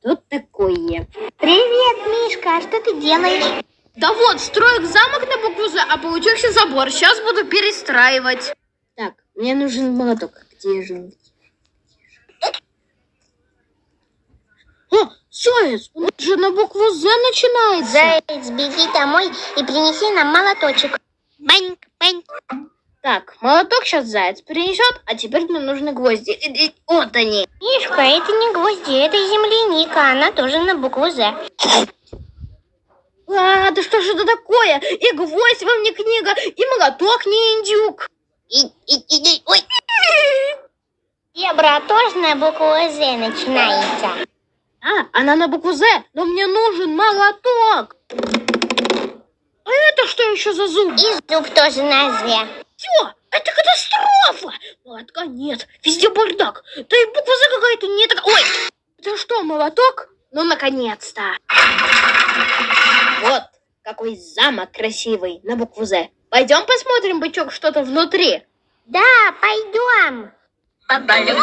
что такое. Привет, Мишка, а что ты делаешь? Да вот, строю замок на букву «З», а получился забор. Сейчас буду перестраивать. Так, мне нужен молоток. Где же он? О, Заяц, он же на букву «З» начинается. Заяц, беги домой и принеси нам молоточек. Бань, бань. Так, молоток сейчас заяц принесет, а теперь мне нужны гвозди. И, и, вот они. Мишка, это не гвозди, это земляника. Она тоже на букву З. А, да что же это такое? И гвоздь вам не книга, и молоток не индюк. И, и, и, ой. Зебра тоже на букву З начинается. А, она на букву З, но мне нужен молоток. А это что еще за зуб? И зуб тоже на З. Все, это катастрофа! Молотка нет, везде бардак. Да и буква за какая-то не так. Ой, это что, молоток? Ну, наконец-то. Вот, какой замок красивый на букву З. Пойдем посмотрим, бычок, что-то внутри. Да, пойдем. Бабалю,